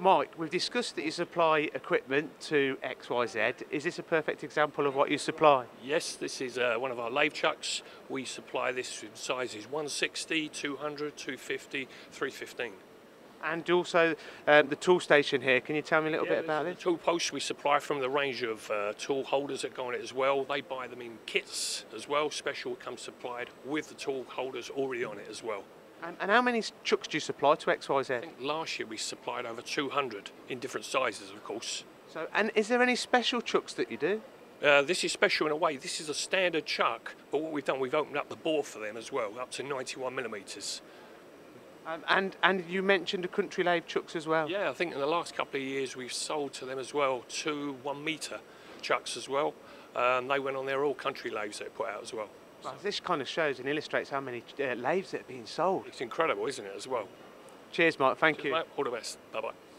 Mike, we've discussed that you supply equipment to XYZ. Is this a perfect example of what you supply? Yes, this is uh, one of our lathe chucks. We supply this in sizes 160, 200, 250, 315. And also um, the tool station here. Can you tell me a little Yeah, bit about the this? tool posts we supply from the range of uh, tool holders that go on it as well. They buy them in kits as well. Special comes supplied with the tool holders already on it as well. And, and how many chucks do you supply to I XYZ? think last year we supplied over 200 in different sizes, of course. So, and is there any special chucks that you do? Uh, this is special in a way. This is a standard chuck, but what we've done, we've opened up the bore for them as well, up to 91 millimetres. Um, and and you mentioned the country lathe chucks as well. Yeah, I think in the last couple of years we've sold to them as well two one metre chucks as well. Um, they went on their all country lathes they put out as well. Well, this kind of shows and illustrates how many uh, lathes that are being sold. It's incredible, isn't it, as well? Cheers, Mike. Thank Cheers, you. mate. All the best. Bye bye.